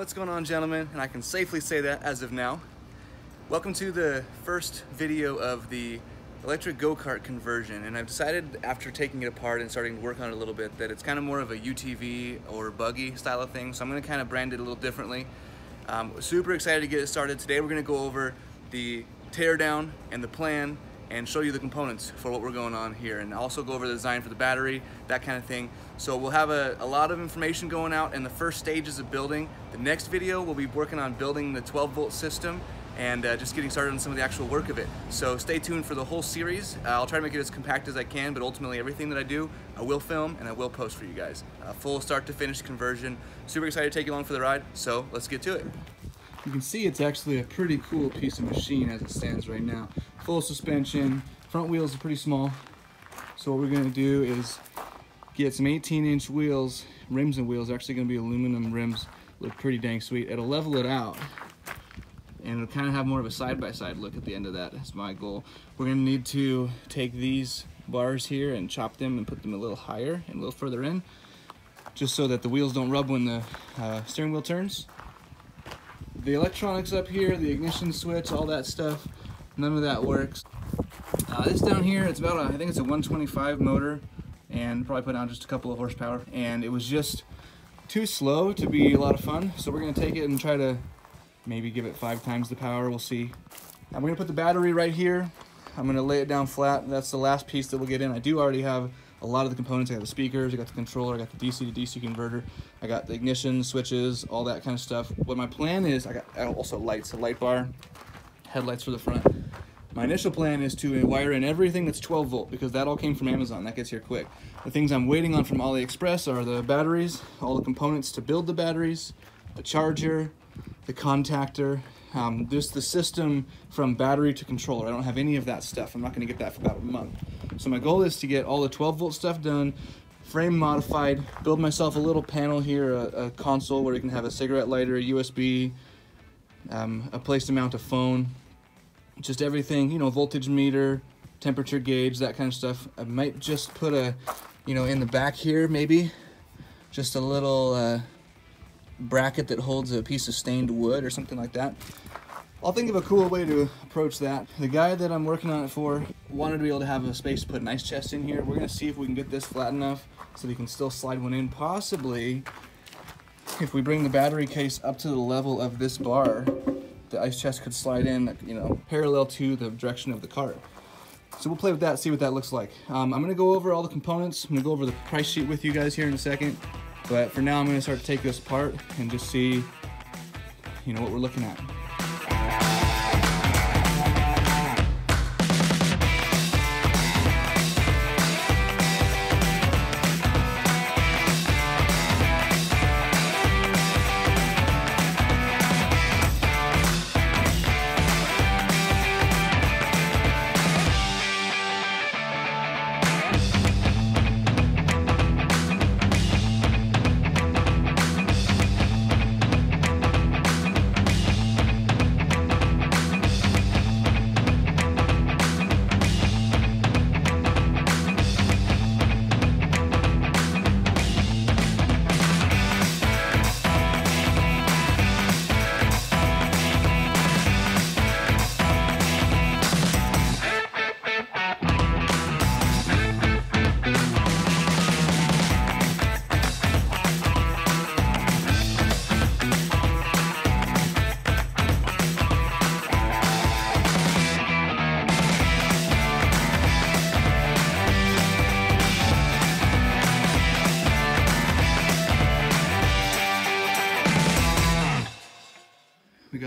What's going on gentlemen? And I can safely say that as of now. Welcome to the first video of the electric go-kart conversion and I've decided after taking it apart and starting to work on it a little bit that it's kind of more of a UTV or buggy style of thing so I'm going to kind of brand it a little differently. Um, super excited to get it started. Today we're going to go over the teardown and the plan and show you the components for what we're going on here and also go over the design for the battery, that kind of thing. So we'll have a, a, lot of information going out in the first stages of building. The next video we'll be working on building the 12 volt system and uh, just getting started on some of the actual work of it. So stay tuned for the whole series. Uh, I'll try to make it as compact as I can, but ultimately everything that I do, I will film and I will post for you guys. Uh, full start to finish conversion. Super excited to take you along for the ride, so let's get to it. You can see it's actually a pretty cool piece of machine as it stands right now. Full suspension, front wheels are pretty small. So what we're gonna do is get some 18 inch wheels, rims and wheels, actually gonna be aluminum rims, look pretty dang sweet. It'll level it out and it'll kind of have more of a side-by-side -side look at the end of that. That's my goal. We're gonna need to take these bars here and chop them and put them a little higher and a little further in, just so that the wheels don't rub when the uh, steering wheel turns the electronics up here, the ignition switch, all that stuff, none of that works. Uh, this down here, it's about, a, I think it's a 125 motor and probably put on just a couple of horsepower. And it was just too slow to be a lot of fun. So we're gonna take it and try to maybe give it five times the power, we'll see. I'm gonna put the battery right here. I'm gonna lay it down flat. That's the last piece that we'll get in. I do already have a lot of the components. I got the speakers, I got the controller, I got the DC to DC converter, I got the ignition switches, all that kind of stuff. What my plan is, I got also lights, a light bar, headlights for the front. My initial plan is to wire in everything that's 12 volt because that all came from Amazon. That gets here quick. The things I'm waiting on from AliExpress are the batteries, all the components to build the batteries, the charger, the contactor, um, just the system from battery to controller. I don't have any of that stuff. I'm not going to get that for about a month. So my goal is to get all the 12 volt stuff done, frame modified, build myself a little panel here, a, a console where you can have a cigarette lighter, a USB, um, a place to mount a phone, just everything, you know, voltage meter, temperature gauge, that kind of stuff. I might just put a, you know, in the back here maybe, just a little uh, bracket that holds a piece of stained wood or something like that. I'll think of a cool way to approach that. The guy that I'm working on it for wanted to be able to have a space to put an ice chest in here. We're gonna see if we can get this flat enough so we can still slide one in. Possibly, if we bring the battery case up to the level of this bar, the ice chest could slide in, you know, parallel to the direction of the cart. So we'll play with that, see what that looks like. Um, I'm gonna go over all the components. I'm gonna go over the price sheet with you guys here in a second. But for now, I'm gonna start to take this apart and just see, you know, what we're looking at.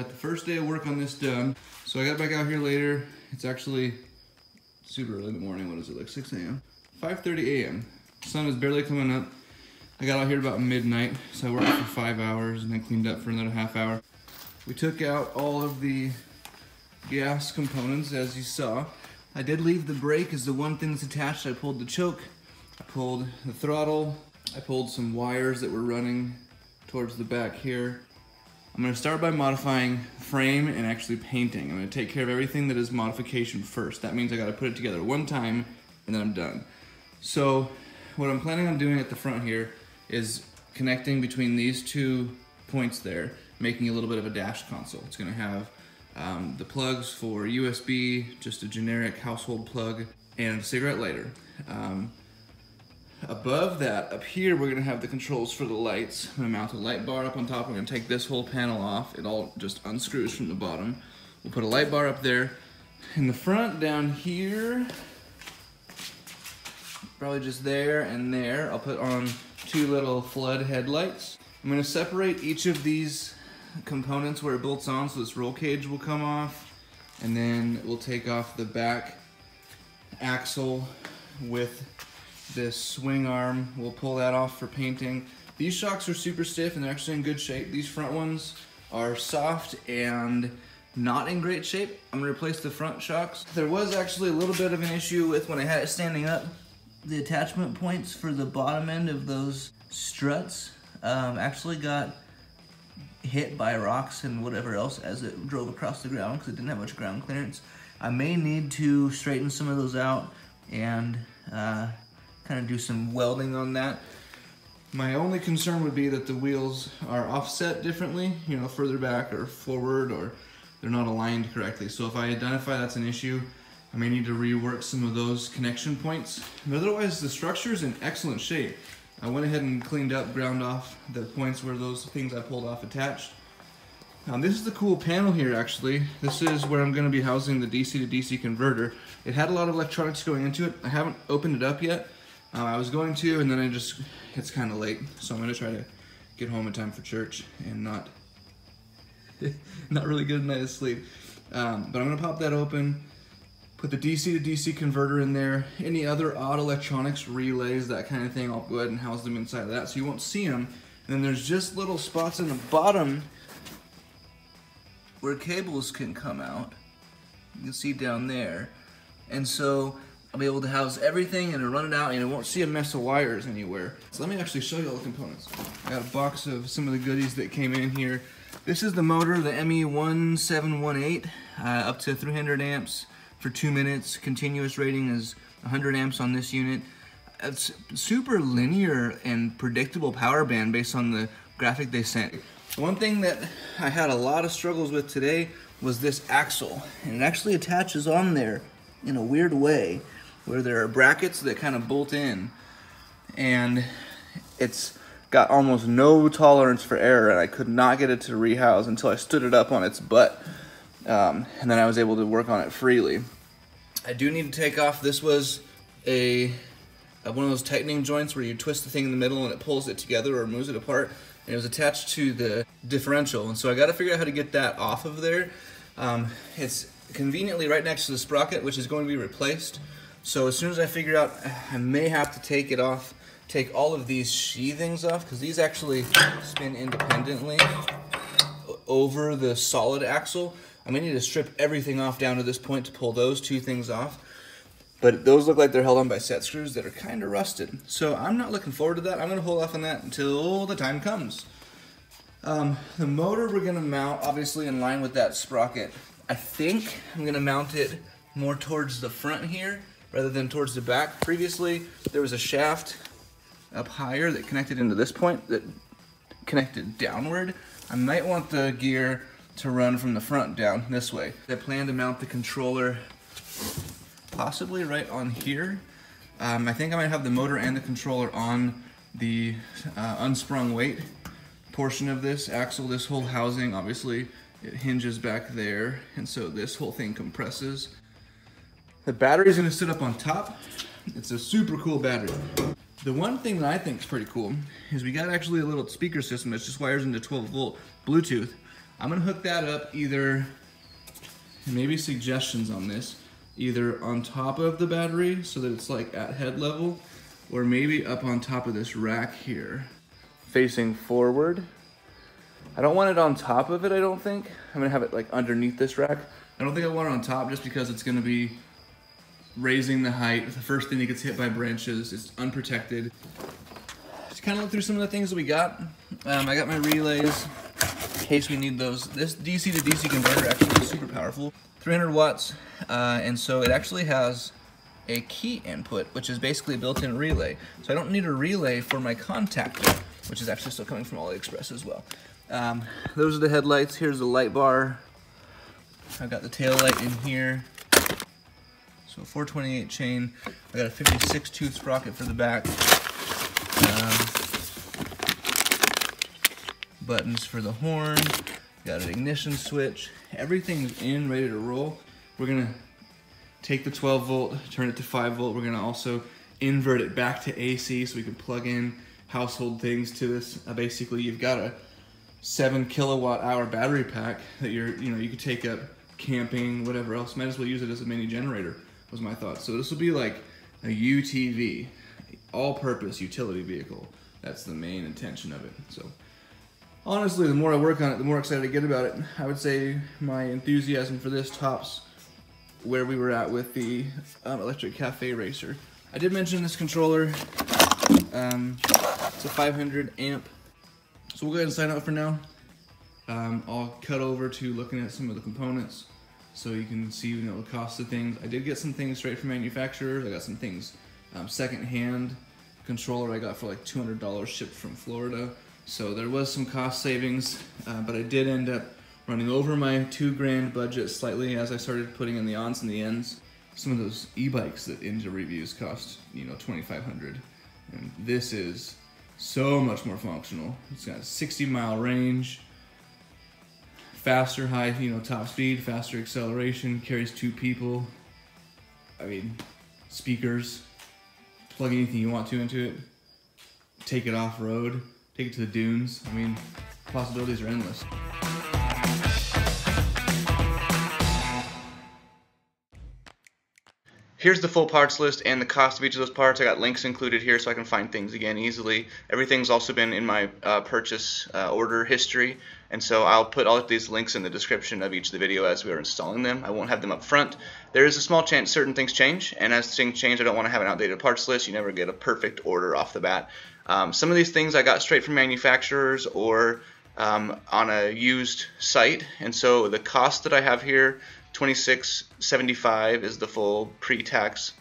First day of work on this done. So I got back out here later. It's actually super early in the morning. What is it, like 6 a.m.? 5.30 a.m. Sun is barely coming up. I got out here about midnight, so I worked for five hours and then cleaned up for another half hour. We took out all of the gas components, as you saw. I did leave the brake as the one thing that's attached. I pulled the choke, I pulled the throttle, I pulled some wires that were running towards the back here. I'm gonna start by modifying frame and actually painting. I'm gonna take care of everything that is modification first. That means I gotta put it together one time and then I'm done. So what I'm planning on doing at the front here is connecting between these two points there, making a little bit of a dash console. It's gonna have um, the plugs for USB, just a generic household plug, and a cigarette lighter. Um, above that, up here, we're gonna have the controls for the lights. I'm gonna mount a light bar up on top. We're gonna take this whole panel off. It all just unscrews from the bottom. We'll put a light bar up there. In the front down here, probably just there and there, I'll put on two little flood headlights. I'm gonna separate each of these components where it bolts on so this roll cage will come off and then we'll take off the back axle with this swing arm. We'll pull that off for painting. These shocks are super stiff and they're actually in good shape. These front ones are soft and not in great shape. I'm gonna replace the front shocks. There was actually a little bit of an issue with when I had it standing up. The attachment points for the bottom end of those struts um, actually got hit by rocks and whatever else as it drove across the ground because it didn't have much ground clearance. I may need to straighten some of those out and uh, kind of do some welding on that. My only concern would be that the wheels are offset differently, you know, further back or forward or they're not aligned correctly. So if I identify that's an issue, I may need to rework some of those connection points. But otherwise, the structure is in excellent shape. I went ahead and cleaned up, ground off the points where those things I pulled off attached. Now this is the cool panel here actually. This is where I'm going to be housing the DC to DC converter. It had a lot of electronics going into it. I haven't opened it up yet. Uh, I was going to and then I just, it's kind of late. So I'm going to try to get home in time for church and not, not really good night of sleep. Um, but I'm going to pop that open, put the DC to DC converter in there, any other odd electronics, relays, that kind of thing, I'll go ahead and house them inside of that so you won't see them. And then there's just little spots in the bottom where cables can come out. You can see down there. And so I'll be able to house everything and run it out and I won't see a mess of wires anywhere. So let me actually show you all the components. I got a box of some of the goodies that came in here. This is the motor, the ME1718, uh, up to 300 amps for two minutes. Continuous rating is 100 amps on this unit. It's super linear and predictable power band based on the graphic they sent. One thing that I had a lot of struggles with today was this axle. And it actually attaches on there in a weird way where there are brackets that kind of bolt in. And it's got almost no tolerance for error and I could not get it to rehouse until I stood it up on its butt. Um, and then I was able to work on it freely. I do need to take off, this was a, a one of those tightening joints where you twist the thing in the middle and it pulls it together or moves it apart and it was attached to the differential. And so I got to figure out how to get that off of there. Um, it's conveniently right next to the sprocket, which is going to be replaced. So as soon as I figure out, I may have to take it off, take all of these sheathings off, because these actually spin independently over the solid axle. I may need to strip everything off down to this point to pull those two things off. But those look like they're held on by set screws that are kind of rusted. So I'm not looking forward to that. I'm going to hold off on that until the time comes. Um, the motor we're going to mount, obviously in line with that sprocket. I think I'm going to mount it more towards the front here rather than towards the back. Previously, there was a shaft up higher that connected into this point that connected downward. I might want the gear to run from the front down this way. I plan to mount the controller possibly right on here. Um, I think I might have the motor and the controller on the uh, unsprung weight portion of this axle. This whole housing, obviously, it hinges back there, and so this whole thing compresses. The battery is gonna sit up on top. It's a super cool battery. The one thing that I think is pretty cool is we got actually a little speaker system that just wires into 12 volt Bluetooth. I'm gonna hook that up either, maybe suggestions on this, either on top of the battery so that it's like at head level or maybe up on top of this rack here. Facing forward. I don't want it on top of it, I don't think. I'm gonna have it like underneath this rack. I don't think I want it on top just because it's gonna be raising the height. The first thing that gets hit by branches is unprotected. Just kind of look through some of the things that we got. Um, I got my relays in case we need those. This DC to DC converter actually is super powerful. 300 watts, uh, and so it actually has a key input, which is basically a built-in relay. So I don't need a relay for my contactor, which is actually still coming from AliExpress as well. Um, those are the headlights. Here's the light bar. I've got the tail light in here. So 428 chain. I got a 56 tooth sprocket for the back. Um, buttons for the horn. Got an ignition switch. Everything's in, ready to roll. We're gonna take the 12 volt, turn it to 5 volt. We're gonna also invert it back to AC so we can plug in household things to this. Uh, basically, you've got a seven kilowatt hour battery pack that you're, you know, you could take up camping, whatever else. Might as well use it as a mini generator, was my thought. So this will be like a UTV, all-purpose utility vehicle. That's the main intention of it. So honestly, the more I work on it, the more excited I get about it. I would say my enthusiasm for this tops where we were at with the um, Electric Cafe Racer. I did mention this controller. Um, it's a 500 amp. So we'll go ahead and sign up for now. Um, I'll cut over to looking at some of the components so you can see you know the cost of things. I did get some things straight from manufacturers. I got some things um, second-hand controller I got for like $200 shipped from Florida. So there was some cost savings, uh, but I did end up running over my two grand budget slightly as I started putting in the ons and the ends. Some of those e-bikes that Inja reviews cost, you know, 2,500. And this is so much more functional. It's got a 60 mile range, faster high, you know, top speed, faster acceleration, carries two people. I mean, speakers, plug anything you want to into it, take it off road, take it to the dunes. I mean, possibilities are endless. Here's the full parts list and the cost of each of those parts. I got links included here so I can find things again easily. Everything's also been in my uh, purchase uh, order history, and so I'll put all of these links in the description of each of the video as we are installing them. I won't have them up front. There is a small chance certain things change, and as things change, I don't want to have an outdated parts list. You never get a perfect order off the bat. Um, some of these things I got straight from manufacturers or um, on a used site, and so the cost that I have here 2675 is the full pre-tax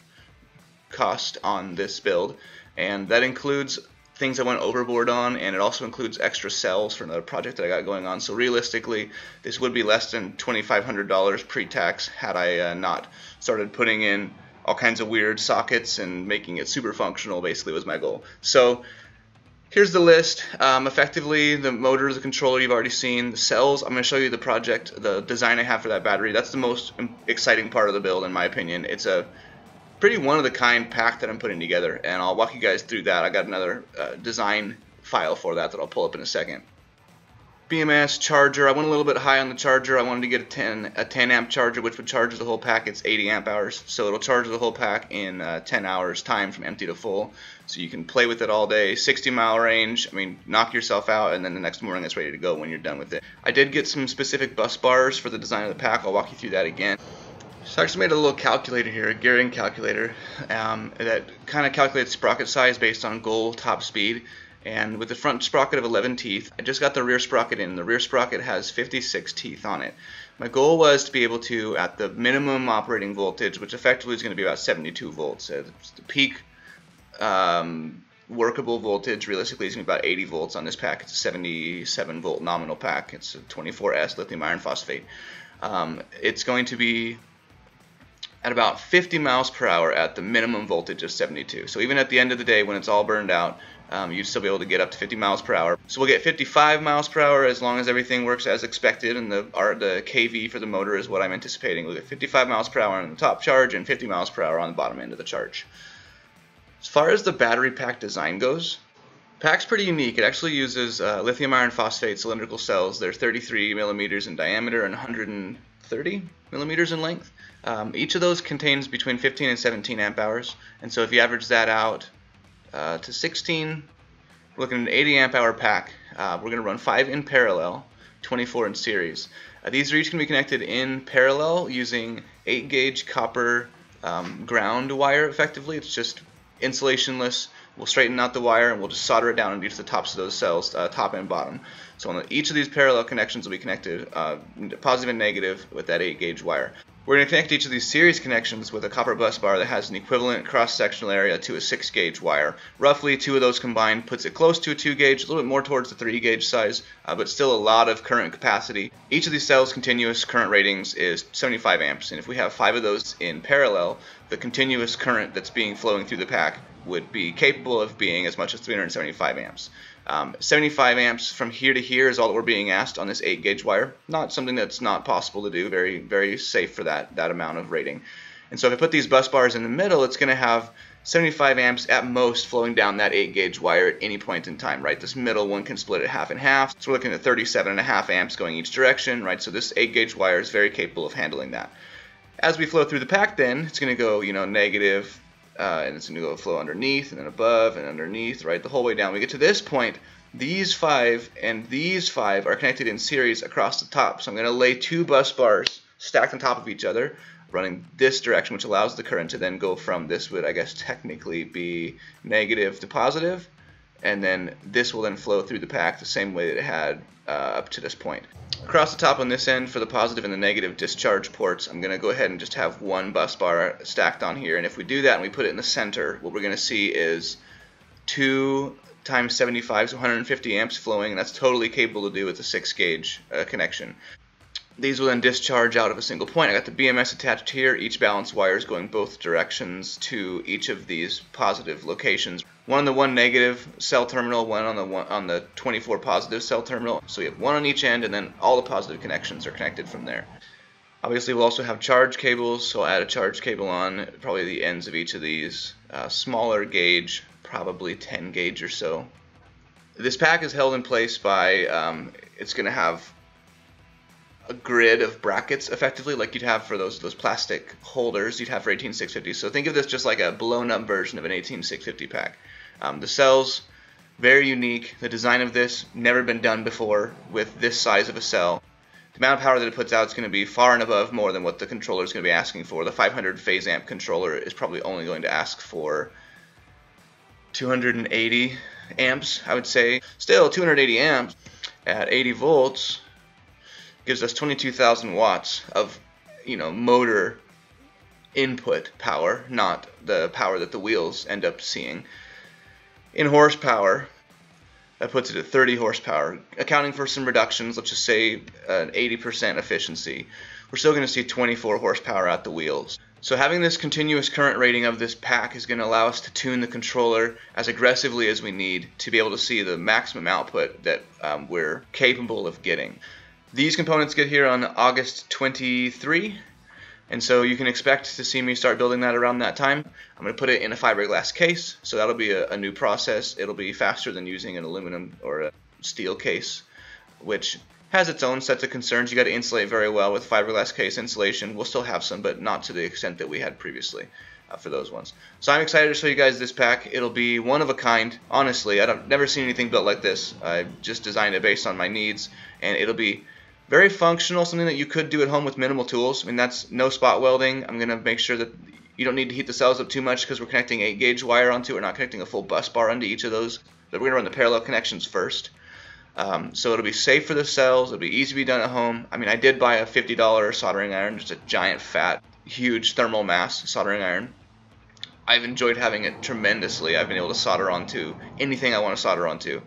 cost on this build and that includes things I went overboard on and it also includes extra cells for another project that I got going on so realistically this would be less than $2,500 pre-tax had I uh, not started putting in all kinds of weird sockets and making it super functional basically was my goal so Here's the list. Um, effectively, the motor, the controller you've already seen. The cells, I'm going to show you the project, the design I have for that battery. That's the most exciting part of the build, in my opinion. It's a pretty one-of-the-kind pack that I'm putting together, and I'll walk you guys through that. I got another uh, design file for that that I'll pull up in a second. BMS charger. I went a little bit high on the charger. I wanted to get a 10 a 10 amp charger, which would charge the whole pack. It's 80 amp hours, so it'll charge the whole pack in uh, 10 hours time from empty to full. So you can play with it all day. 60 mile range. I mean, knock yourself out, and then the next morning it's ready to go when you're done with it. I did get some specific bus bars for the design of the pack. I'll walk you through that again. So I actually made a little calculator here, a gearing calculator, um, that kind of calculates sprocket size based on goal top speed and with the front sprocket of 11 teeth, I just got the rear sprocket in. The rear sprocket has 56 teeth on it. My goal was to be able to, at the minimum operating voltage, which effectively is going to be about 72 volts, uh, the peak um, workable voltage realistically is going to be about 80 volts on this pack. It's a 77 volt nominal pack. It's a 24S lithium iron phosphate. Um, it's going to be at about 50 miles per hour at the minimum voltage of 72. So even at the end of the day when it's all burned out, um, you'd still be able to get up to 50 miles per hour. So we'll get 55 miles per hour as long as everything works as expected and the, our, the KV for the motor is what I'm anticipating. We'll get 55 miles per hour on the top charge and 50 miles per hour on the bottom end of the charge. As far as the battery pack design goes, pack's pretty unique. It actually uses uh, lithium iron phosphate cylindrical cells. They're 33 millimeters in diameter and 130 millimeters in length. Um, each of those contains between 15 and 17 amp hours, and so if you average that out, uh, to 16. We're looking at an 80 amp hour pack. Uh, we're going to run 5 in parallel, 24 in series. Uh, these are each going to be connected in parallel using 8 gauge copper um, ground wire effectively. It's just insulationless. We'll straighten out the wire and we'll just solder it down into the tops of those cells, uh, top and bottom. So the, each of these parallel connections will be connected, uh, positive and negative, with that 8 gauge wire. We're going to connect each of these series connections with a copper bus bar that has an equivalent cross-sectional area to a 6 gauge wire. Roughly two of those combined puts it close to a 2 gauge, a little bit more towards the 3 gauge size, uh, but still a lot of current capacity. Each of these cells' continuous current ratings is 75 amps, and if we have five of those in parallel, the continuous current that's being flowing through the pack would be capable of being as much as 375 amps. Um, 75 amps from here to here is all that we're being asked on this 8 gauge wire. Not something that's not possible to do, very, very safe for that, that amount of rating. And so if I put these bus bars in the middle, it's going to have 75 amps at most flowing down that 8 gauge wire at any point in time, right? This middle one can split it half and half. So we're looking at 37 and a half amps going each direction, right? So this 8 gauge wire is very capable of handling that. As we flow through the pack then, it's going to go, you know, negative, uh, and it's going to go flow underneath and then above and underneath, right, the whole way down. We get to this point, these five and these five are connected in series across the top. So I'm going to lay two bus bars stacked on top of each other, running this direction, which allows the current to then go from this would, I guess, technically be negative to positive, and then this will then flow through the pack the same way that it had uh, up to this point. Across the top on this end for the positive and the negative discharge ports, I'm going to go ahead and just have one bus bar stacked on here. And if we do that and we put it in the center, what we're going to see is 2 times 75, so 150 amps flowing, and that's totally capable to do with a 6 gauge uh, connection. These will then discharge out of a single point. I got the BMS attached here. Each balance wire is going both directions to each of these positive locations. One on the one negative cell terminal, one on the one on the 24 positive cell terminal. So we have one on each end, and then all the positive connections are connected from there. Obviously, we'll also have charge cables, so I'll add a charge cable on probably the ends of each of these. Uh, smaller gauge, probably 10 gauge or so. This pack is held in place by, um, it's going to have a grid of brackets effectively like you'd have for those those plastic holders you'd have for 18650 so think of this just like a blown up version of an 18650 pack. Um, the cells very unique. The design of this never been done before with this size of a cell. The amount of power that it puts out is going to be far and above more than what the controller is going to be asking for. The 500 phase amp controller is probably only going to ask for 280 amps I would say. Still 280 amps at 80 volts gives us 22,000 watts of, you know, motor input power, not the power that the wheels end up seeing. In horsepower, that puts it at 30 horsepower. Accounting for some reductions, let's just say an 80% efficiency, we're still going to see 24 horsepower at the wheels. So having this continuous current rating of this pack is going to allow us to tune the controller as aggressively as we need to be able to see the maximum output that um, we're capable of getting. These components get here on August 23, and so you can expect to see me start building that around that time. I'm going to put it in a fiberglass case, so that'll be a, a new process. It'll be faster than using an aluminum or a steel case, which has its own sets of concerns. You got to insulate very well with fiberglass case insulation. We'll still have some, but not to the extent that we had previously uh, for those ones. So I'm excited to show you guys this pack. It'll be one of a kind. Honestly, I've never seen anything built like this. I just designed it based on my needs, and it'll be very functional, something that you could do at home with minimal tools. I mean, that's no spot welding. I'm going to make sure that you don't need to heat the cells up too much because we're connecting 8 gauge wire onto it. We're not connecting a full bus bar onto each of those. But we're going to run the parallel connections first. Um, so it'll be safe for the cells. It'll be easy to be done at home. I mean, I did buy a $50 soldering iron, just a giant, fat, huge thermal mass soldering iron. I've enjoyed having it tremendously. I've been able to solder onto anything I want to solder onto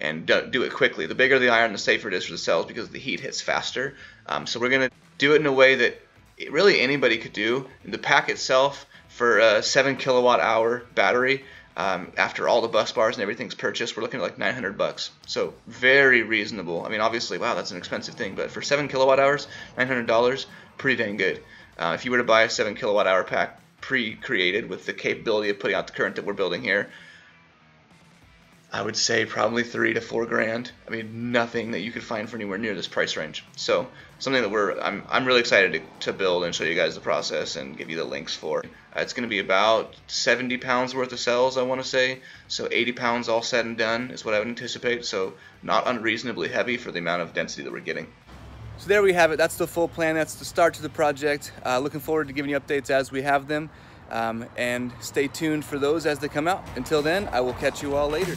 and do it quickly. The bigger the iron, the safer it is for the cells because the heat hits faster. Um, so we're going to do it in a way that really anybody could do. The pack itself for a 7 kilowatt hour battery, um, after all the bus bars and everything's purchased, we're looking at like 900 bucks. So very reasonable. I mean, obviously, wow, that's an expensive thing, but for 7 kilowatt hours, $900, pretty dang good. Uh, if you were to buy a 7 kilowatt hour pack pre-created with the capability of putting out the current that we're building here, I would say probably three to four grand. I mean, nothing that you could find for anywhere near this price range. So something that we're I'm I'm really excited to, to build and show you guys the process and give you the links for. Uh, it's going to be about 70 pounds worth of cells, I want to say. So 80 pounds all said and done is what I would anticipate. So not unreasonably heavy for the amount of density that we're getting. So there we have it. That's the full plan. That's the start to the project. Uh, looking forward to giving you updates as we have them. Um, and stay tuned for those as they come out. Until then, I will catch you all later.